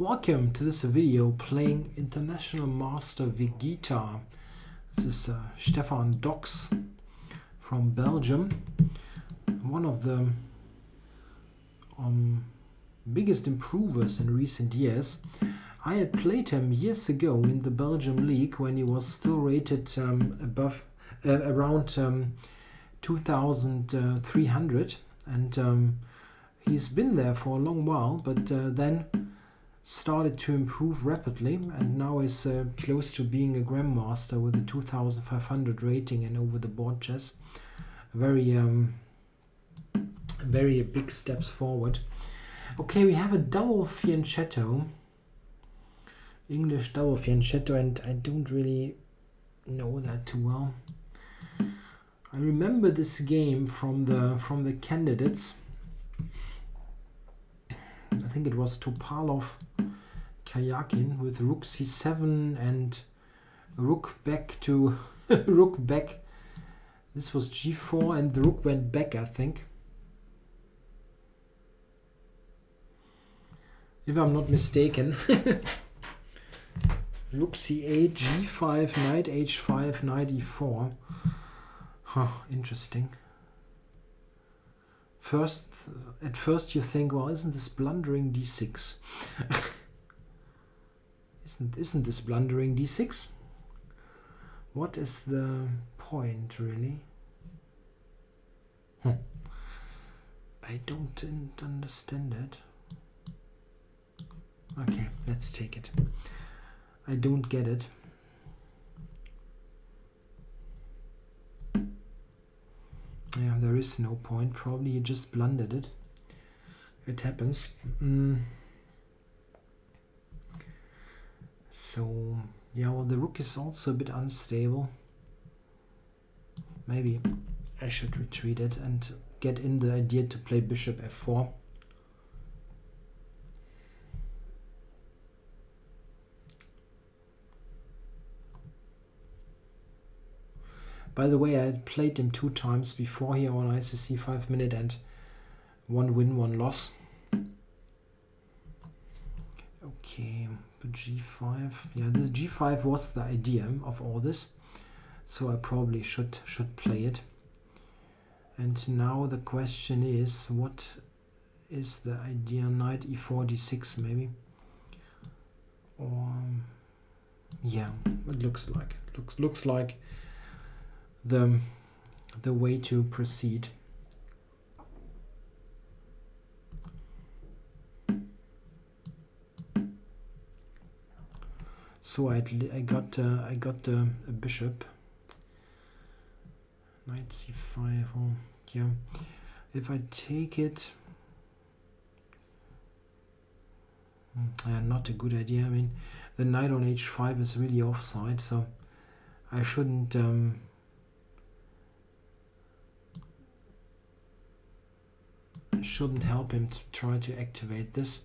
Welcome to this video playing International Master Vegeta. This is uh, Stefan Docx from Belgium. One of the um, biggest improvers in recent years. I had played him years ago in the Belgium League when he was still rated um, above uh, around um, 2300 and um, he's been there for a long while but uh, then started to improve rapidly and now is uh, close to being a grandmaster with a 2500 rating and over the board chess. Very um, very big steps forward. Okay we have a double fianchetto. English double fianchetto and i don't really know that too well. I remember this game from the from the candidates. I think it was Topalov Karjakin with rook c7 and rook back to rook back. This was g4 and the rook went back, I think. If I'm not mistaken. rook c8, g5, knight h5, knight e4. Huh, interesting first at first you think well isn't this blundering d6 isn't isn't this blundering d6 what is the point really? Hmm. I don't understand it okay let's take it. I don't get it. Yeah there is no point. Probably you just blundered it. It happens. Mm. So yeah well the rook is also a bit unstable. Maybe I should retreat it and get in the idea to play bishop f4 By the way, I had played him two times before here on ICC 5 minute and one win, one loss. Okay, g5. Yeah, the g5 was the idea of all this. So I probably should should play it. And now the question is, what is the idea? Knight e4, d6 maybe? Or yeah, it looks like looks looks like the, the way to proceed. So I, I got uh, I got uh, a bishop. Knight c5. Oh, yeah. If I take it, uh, not a good idea. I mean, the knight on h5 is really offside, so I shouldn't. Um, shouldn't help him to try to activate this.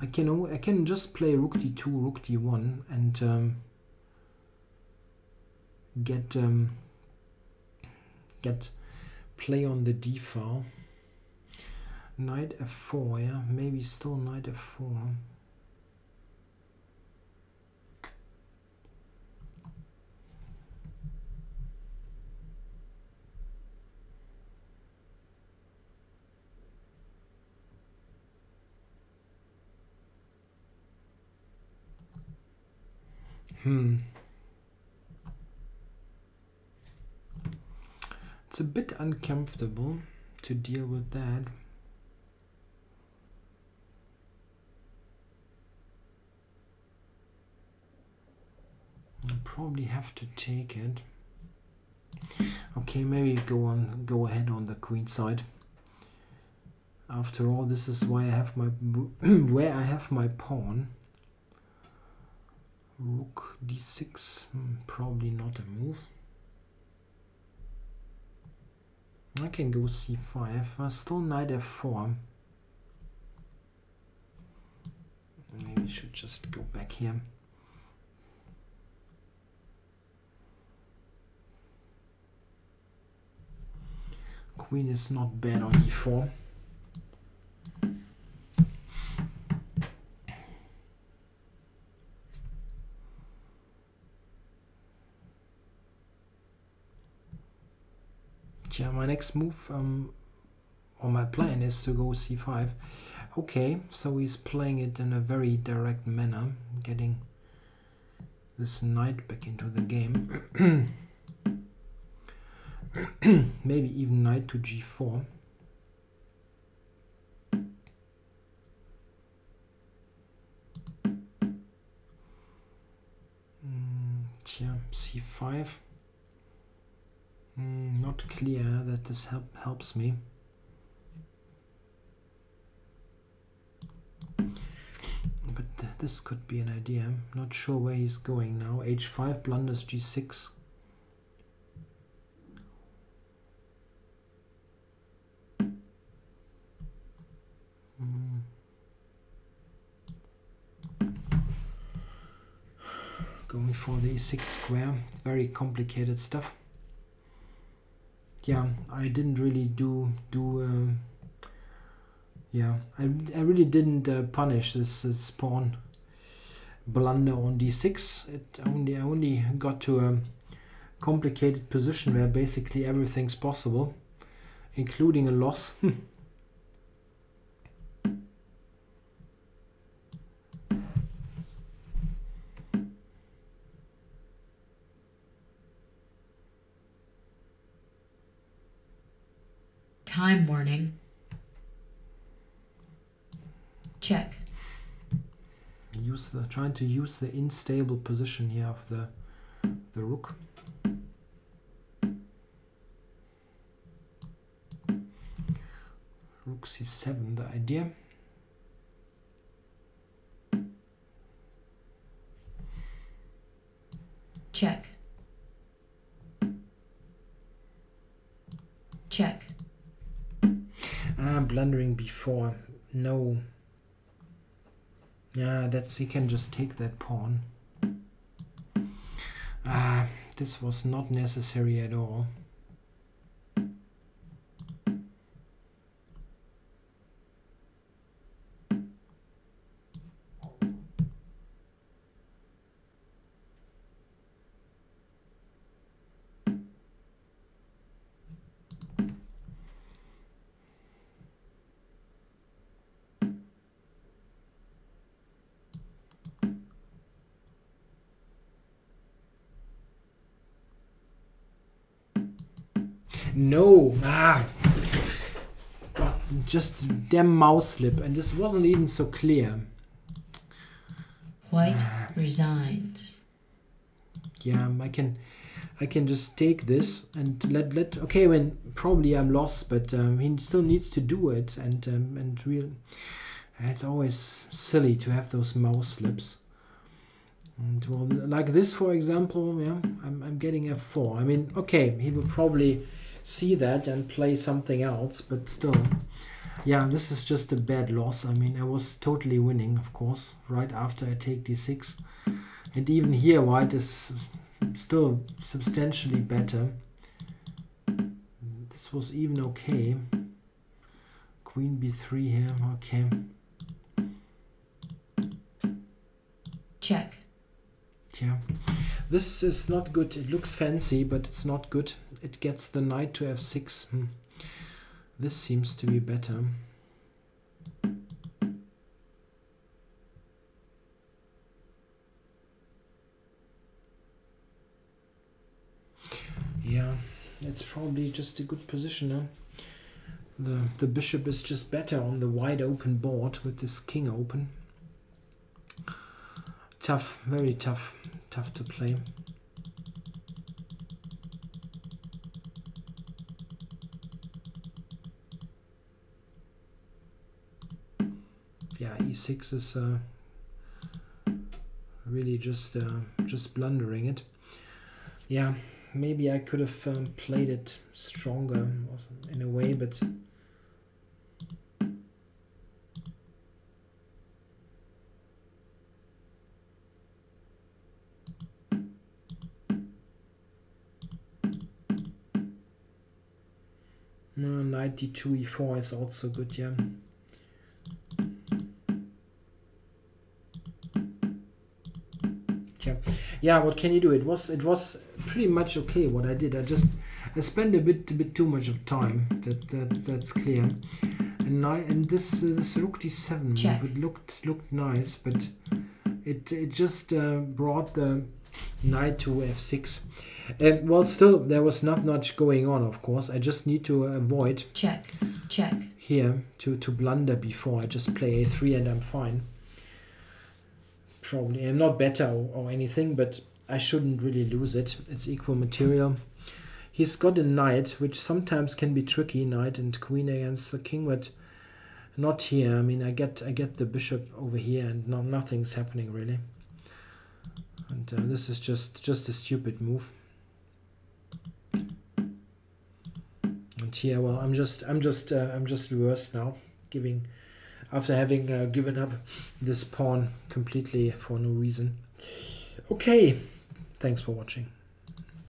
I can I can just play rook d2, rook d1, and um, get um, get play on the d file. Knight f4, yeah, maybe still knight f4. Hmm. It's a bit uncomfortable to deal with that. I'll probably have to take it. Okay, maybe go on go ahead on the queen side. After all, this is why I have my where I have my pawn rook d6 hmm, probably not a move. I can go c5 uh, still knight f4 maybe should just go back here. Queen is not bad on e4 yeah, my next move, um, or my plan is to go c5. Okay, so he's playing it in a very direct manner, getting this knight back into the game. Maybe even knight to g4. Mm, yeah, c5. Mm, not clear that this help helps me. But th this could be an idea. Not sure where he's going now. h5 blunders g6. Mm. Going for the e6 square. Very complicated stuff yeah, I didn't really do do. Uh, yeah, I, I really didn't uh, punish this, this pawn blunder on d6. It only I only got to a complicated position where basically everything's possible, including a loss. Time warning. Check. Use the trying to use the unstable position here of the the rook. Rook c7, the idea. Check. Check. Ah, blundering before. No. Yeah, that's he can just take that pawn. Ah, this was not necessary at all. No. Ah. God, just damn mouse slip. And this wasn't even so clear. White resigns. Yeah, I can I can just take this and let let okay when probably I'm lost, but um, he still needs to do it and um, and real it's always silly to have those mouse slips. And well, like this, for example, yeah, I'm, I'm getting f4. I mean, okay, he will probably see that and play something else, but still, yeah, this is just a bad loss. I mean, I was totally winning, of course, right after I take d6. And even here, white is still substantially better. This was even okay. Queen b3 here, okay. Check. Yeah, this is not good. It looks fancy, but it's not good. It gets the knight to f6. Hmm. This seems to be better. Yeah, it's probably just a good position. Huh? The, the bishop is just better on the wide open board with this king open. Tough, very tough, tough to play. Yeah, e6 is uh, really just uh, just blundering it. Yeah, maybe I could have um, played it stronger in a way, but no, knight d2 e4 is also good, yeah. Yeah. What can you do? It was it was pretty much okay what I did. I just I spent a bit a bit too much of time. That, that that's clear. And I and this uh, this rook d7 move it looked looked nice, but it it just uh, brought the knight to f6. Uh, well, still there was not much going on. Of course, I just need to avoid check, check, here to to blunder before I just play a3 and I'm fine. Probably I'm not better or, or anything, but I shouldn't really lose it. It's equal material. He's got a knight, which sometimes can be tricky, knight and queen against the king, but not here. I mean, I get I get the bishop over here, and no, nothing's happening really. And uh, this is just just a stupid move. And here, well, I'm just I'm just uh, I'm just reversed now, giving after having uh, given up this pawn completely for no reason. Okay, thanks for watching.